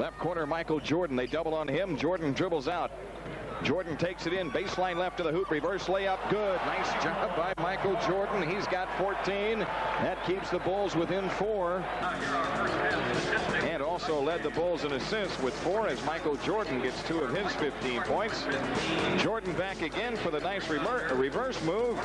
Left corner, Michael Jordan. They double on him. Jordan dribbles out. Jordan takes it in. Baseline left to the hoop. Reverse layup. Good. Nice job by Michael Jordan. He's got 14. That keeps the Bulls within four. And also led the Bulls in assists with four as Michael Jordan gets two of his 15 points. Jordan back again for the nice reverse move.